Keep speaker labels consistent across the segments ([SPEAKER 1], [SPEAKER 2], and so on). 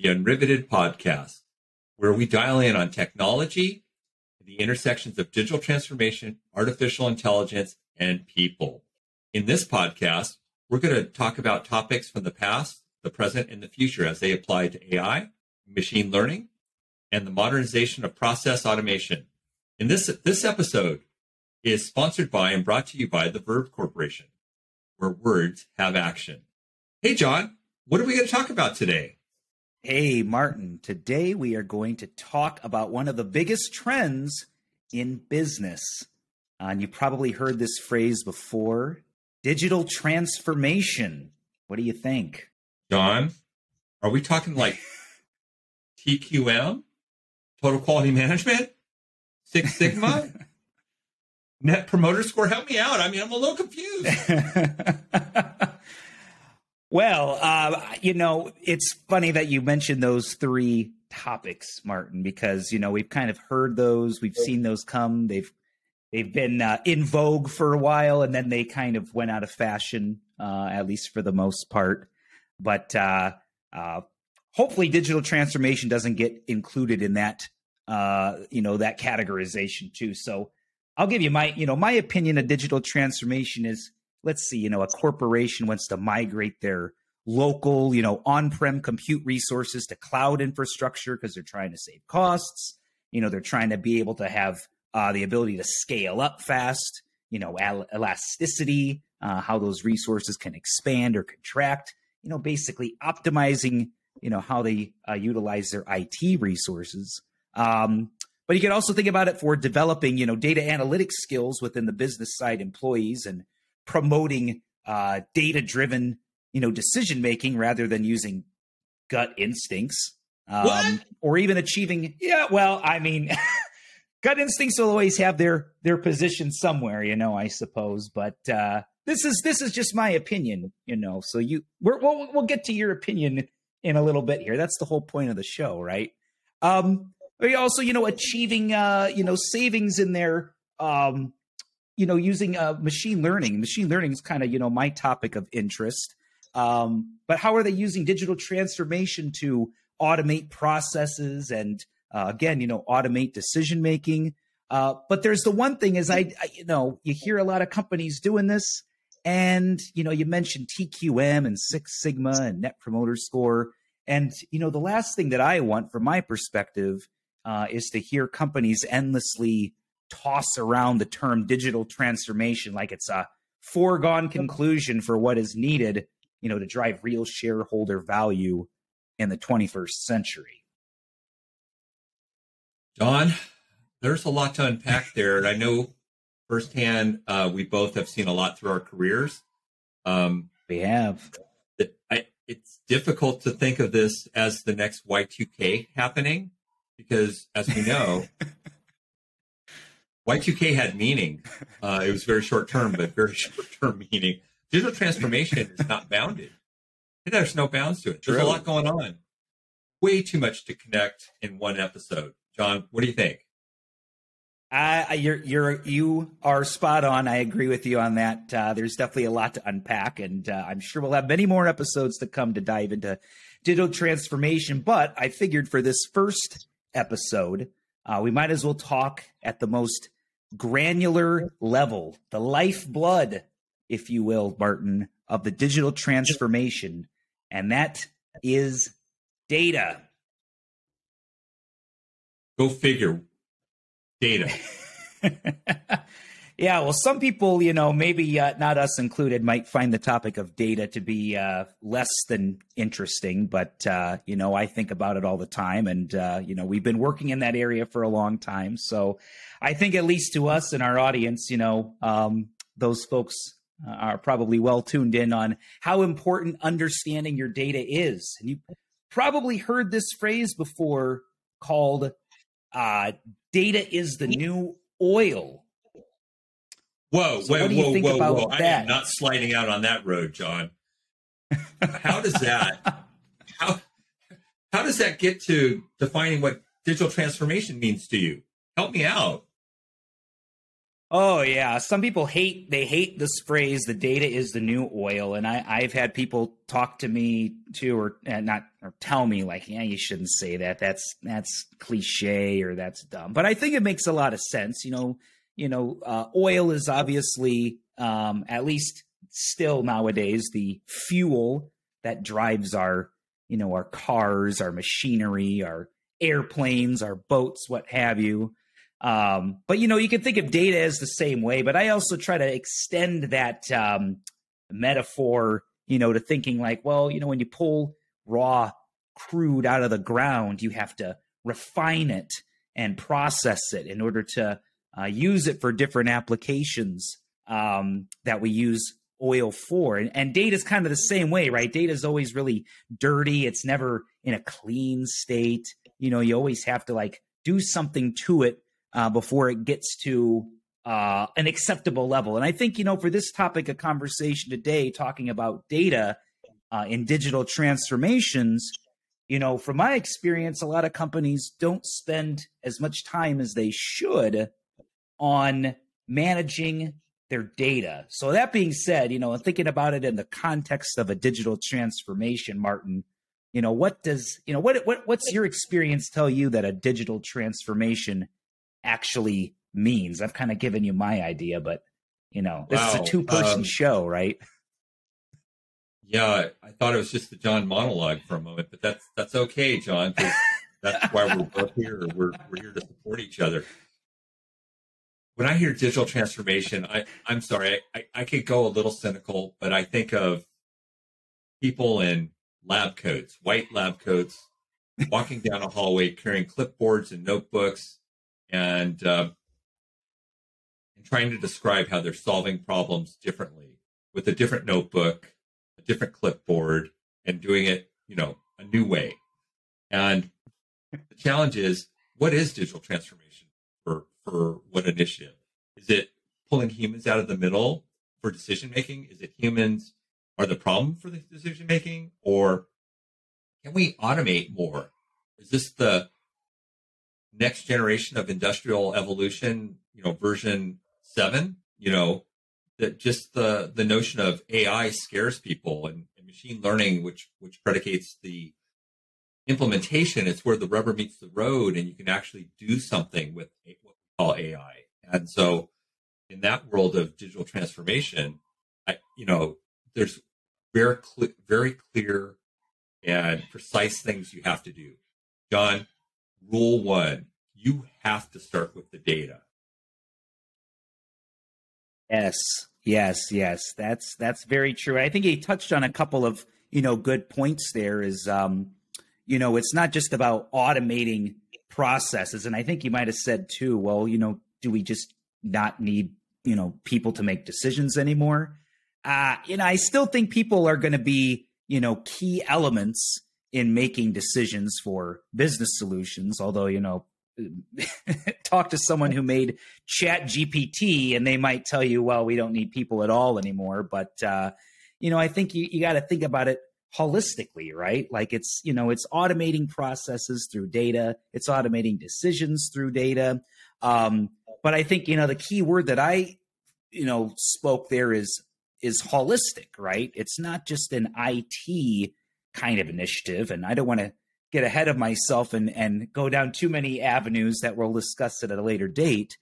[SPEAKER 1] the Unriveted podcast, where we dial in on technology, the intersections of digital transformation, artificial intelligence, and people. In this podcast, we're going to talk about topics from the past, the present, and the future as they apply to AI, machine learning, and the modernization of process automation. In this, this episode is sponsored by and brought to you by the Verb Corporation, where words have action. Hey, John, what are we going to talk about today?
[SPEAKER 2] Hey, Martin. Today we are going to talk about one of the biggest trends in business. Uh, and you probably heard this phrase before digital transformation. What do you think?
[SPEAKER 1] John, are we talking like TQM, total quality management, Six Sigma, net promoter score? Help me out. I mean, I'm a little confused.
[SPEAKER 2] well, uh, you know, it's funny that you mentioned those three topics, Martin, because you know we've kind of heard those, we've seen those come. They've they've been uh, in vogue for a while, and then they kind of went out of fashion, uh, at least for the most part. But uh, uh hopefully, digital transformation doesn't get included in that, uh, you know, that categorization too. So I'll give you my, you know, my opinion of digital transformation is, let's see, you know, a corporation wants to migrate their local, you know, on-prem compute resources to cloud infrastructure because they're trying to save costs. You know, they're trying to be able to have uh, the ability to scale up fast. You know, el- elasticity, uh, how those resources can expand or contract. You know, basically optimizing, you know, how they uh, utilize their IT resources. Um, but you can also think about it for developing, you know, data analytics skills within the business side employees and promoting uh, data-driven you know decision making rather than using gut instincts um, or even achieving yeah well i mean gut instincts will always have their their position somewhere you know i suppose but uh, this is this is just my opinion you know so you we're, we'll we'll get to your opinion in a little bit here. That's the whole point of the show right? Um also you know achieving uh you know savings in their um you know using uh machine learning. Machine learning is kind of you know my topic of interest. Um, but how are they using digital transformation to automate processes and uh, again, you know, automate decision making? Uh, but there's the one thing is I, I, you know, you hear a lot of companies doing this, and you know, you mentioned TQM and Six Sigma and Net Promoter Score, and you know, the last thing that I want, from my perspective, uh, is to hear companies endlessly toss around the term digital transformation like it's a foregone conclusion for what is needed you know, to drive real shareholder value in the 21st century.
[SPEAKER 1] John, there's a lot to unpack there. And I know firsthand, uh, we both have seen a lot through our careers.
[SPEAKER 2] Um, we have.
[SPEAKER 1] I, it's difficult to think of this as the next Y2K happening because, as we know, Y2K had meaning. Uh, it was very short term, but very short term meaning digital transformation is not bounded. There's no bounds to it. There's True. a lot going on. Way too much to connect in one episode. John, what do you think?
[SPEAKER 2] Uh, you're you're you are spot on. I agree with you on that. Uh, there's definitely a lot to unpack, and uh, I'm sure we'll have many more episodes to come to dive into digital transformation. But I figured for this first episode, uh, we might as well talk at the most granular level, the lifeblood if you will, Martin, of the digital transformation, and that is data.
[SPEAKER 1] Go figure. Data.
[SPEAKER 2] yeah, well, some people, you know, maybe uh, not us included, might find the topic of data to be uh, less than interesting. But, uh, you know, I think about it all the time. And, uh, you know, we've been working in that area for a long time. So I think, at least to us and our audience, you know, um, those folks uh, are probably well tuned in on how important understanding your data is. And you probably heard this phrase before called uh, data is the new oil.
[SPEAKER 1] Whoa, so whoa, whoa, whoa, whoa. I am not sliding out on that road, John. how does that how how does that get to defining what digital transformation means to you? Help me out.
[SPEAKER 2] Oh yeah, some people hate they hate this phrase. The data is the new oil, and I I've had people talk to me too, or uh, not or tell me like, yeah, you shouldn't say that. That's that's cliche or that's dumb. But I think it makes a lot of sense. You know, you know, uh, oil is obviously um, at least still nowadays the fuel that drives our you know our cars, our machinery, our airplanes, our boats, what have you. Um, but you know, you can think of data as the same way. But I also try to extend that um, metaphor, you know, to thinking like, well, you know, when you pull raw crude out of the ground, you have to refine it and process it in order to uh, use it for different applications um, that we use oil for. And, and data is kind of the same way, right? Data is always really dirty. It's never in a clean state. You know, you always have to like do something to it uh, before it gets to uh, an acceptable level. And I think, you know, for this topic of conversation today, talking about data uh, in digital transformations, you know, from my experience, a lot of companies don't spend as much time as they should on managing their data. So that being said, you know, thinking about it in the context of a digital transformation, Martin, you know, what does, you know, what what what's your experience tell you that a digital transformation actually means? I've kind of given you my idea, but you know, this wow. is a two person um, show, right?
[SPEAKER 1] Yeah, I thought it was just the John monologue for a moment, but that's that's okay, John. That's why we're both here. We're we're here to support each other when I hear digital transformation, I, I'm sorry, I, I could go a little cynical, but I think of people in lab coats, white lab coats, walking down a hallway carrying clipboards and notebooks and, uh, and trying to describe how they're solving problems differently with a different notebook, a different clipboard, and doing it, you know, a new way. And the challenge is, what is digital transformation? For what initiative? Is it pulling humans out of the middle for decision making? Is it humans are the problem for the decision making, or can we automate more? Is this the next generation of industrial evolution? You know, version seven. You know, that just the the notion of AI scares people and, and machine learning, which which predicates the implementation, it's where the rubber meets the road and you can actually do something with what call AI. And so in that world of digital transformation, I, you know, there's very clear, very clear and precise things you have to do. John, rule one, you have to start with the data.
[SPEAKER 2] Yes, yes, yes. That's that's very true. I think he touched on a couple of you know good points. There is um, you know, it's not just about automating processes. And I think you might have said too, well, you know, do we just not need, you know, people to make decisions anymore? Uh, you know, I still think people are going to be, you know, key elements in making decisions for business solutions. Although, you know, talk to someone who made chat gpt and they might tell you well we don't need people at all anymore but uh, you know i think you, you got to think about it holistically, right? Like it's, you know, it's automating processes through data, it's automating decisions through data. Um, but I think, you know, the key word that I, you know, spoke there is is holistic, right? It's not just an IT kind of initiative. And I don't want to get ahead of myself and and go down too many avenues that we'll discuss at a later date.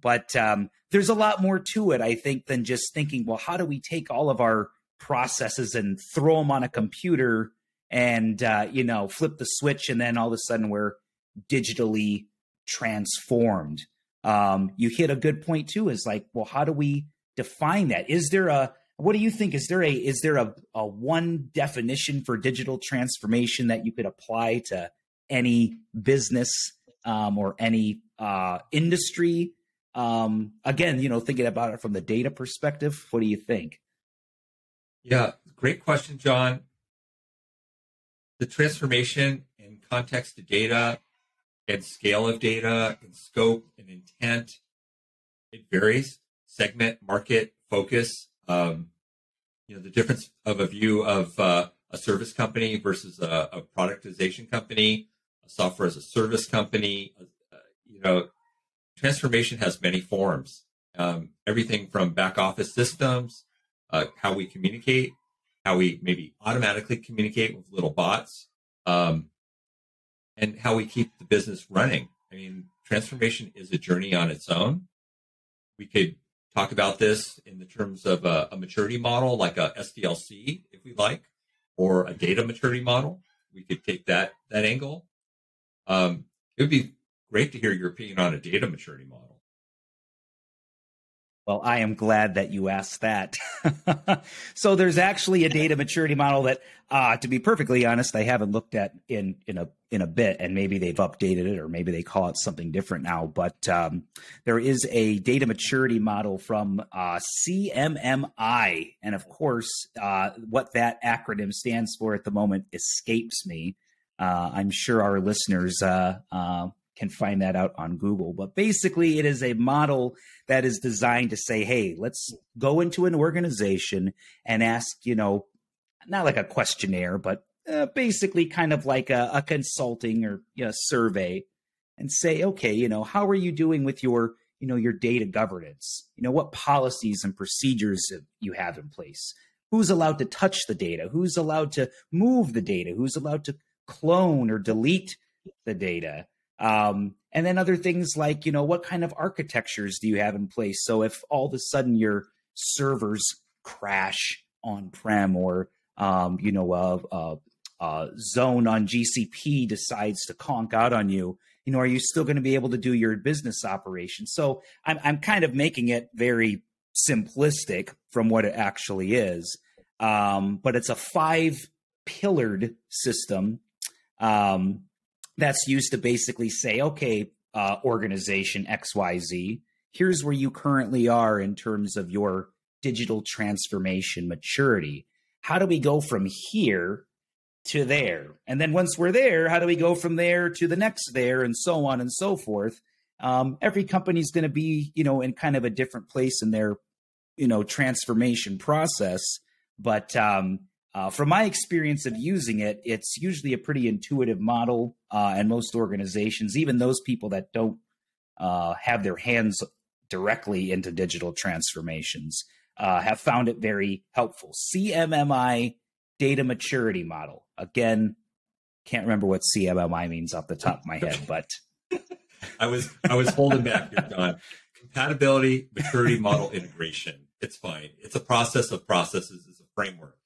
[SPEAKER 2] But um, there's a lot more to it, I think, than just thinking, well, how do we take all of our processes and throw them on a computer and uh, you know flip the switch and then all of a sudden we're digitally transformed. Um, you hit a good point too is like well how do we define that? Is there a what do you think? Is there a is there a, a one definition for digital transformation that you could apply to any business um, or any uh, industry? Um, again you know thinking about it from the data perspective what do you think
[SPEAKER 1] yeah, great question, John. The transformation in context to data and scale of data and scope and intent, it varies. Segment, market, focus. Um, you know, the difference of a view of uh, a service company versus a, a, productization company, a software as a service company. Uh, you know, transformation has many forms. Um, everything from back office systems uh, how we communicate, how we maybe automatically communicate with little bots, um, and how we keep the business running. I mean, transformation is a journey on its own. We could talk about this in the terms of a, a maturity model, like a SDLC, if we like, or a data maturity model. We could take that that angle. Um, it would be great to hear your opinion on a data maturity model.
[SPEAKER 2] Well, I am glad that you asked that. so there's actually a data maturity model that, uh, to be perfectly honest, I haven't looked at in in a in a bit, and maybe they've updated it or maybe they call it something different now. But um, there is a data maturity model from uh, CMMI, and of course, uh, what that acronym stands for at the moment escapes me. Uh, I'm sure our listeners uh, uh, can find that out on Google. But basically, it is a model that is designed to say, hey, let's go into an organization and ask, you know, not like a questionnaire, but uh, basically kind of like a, a consulting or you know, survey and say, okay, you know, how are you doing with your, you know, your data governance? You know, what policies and procedures you have in place? Who's allowed to touch the data? Who's allowed to move the data? Who's allowed to clone or delete the data? Um, and then other things like, you know, what kind of architectures do you have in place? So if all of a sudden your servers crash on prem or, um, you know, a, a, a, zone on GCP decides to conk out on you, you know, are you still going to be able to do your business operation? So I'm, I'm kind of making it very simplistic from what it actually is. Um, but it's a five pillared system. Um, that's used to basically say, okay, uh, organization XYZ, here's where you currently are in terms of your digital transformation maturity. How do we go from here to there? And then once we're there, how do we go from there to the next there and so on and so forth? Um, every company is going to be, you know, in kind of a different place in their, you know, transformation process. But um, uh, from my experience of using it, it's usually a pretty intuitive model, uh, and most organizations, even those people that don't uh, have their hands directly into digital transformations, uh, have found it very helpful. CMMI data maturity model. Again, can't remember what CMMI means off the top of my head, but
[SPEAKER 1] I was I was holding back here, Don. Compatibility, maturity model integration. It's fine. It's a process of processes. It's a framework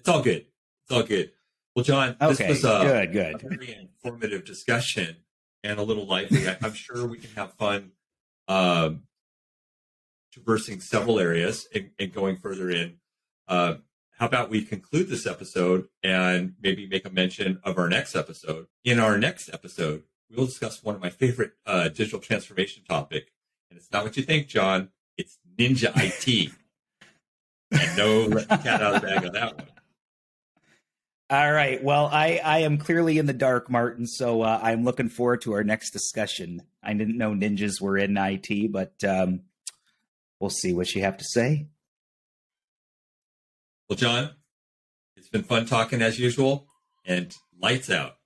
[SPEAKER 1] it's all good. It's all good. Well, John,
[SPEAKER 2] okay,
[SPEAKER 1] this was a,
[SPEAKER 2] good, good.
[SPEAKER 1] a very informative discussion and a little lively. I, am sure we can have fun um, traversing several areas and, and going further in. Uh, how about we conclude this episode and maybe make a mention of our next episode? In our next episode, we will discuss one of my favorite uh, digital transformation topic, and it's not what you think, John. It's Ninja IT. and no cat out of the bag on that one.
[SPEAKER 2] All right. Well, I, I am clearly in the dark, Martin. So uh, I'm looking forward to our next discussion. I didn't know ninjas were in IT, but um, we'll see what you have to say.
[SPEAKER 1] Well, John, it's been fun talking as usual, and lights out.